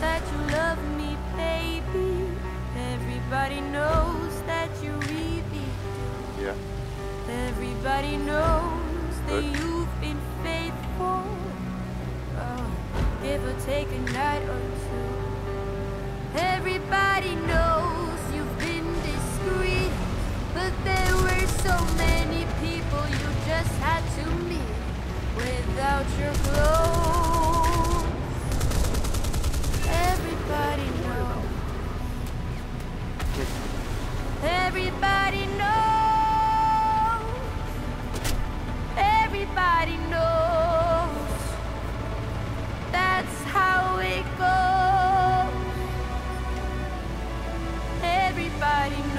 that you love me, baby. Everybody knows that you really do. Yeah. Everybody knows that you've been faithful. Oh, give or take a night or two. Everybody knows you've been discreet, but there were so many people you just had to meet without your clothes. Everybody knows. Everybody knows. That's how it goes. Everybody knows.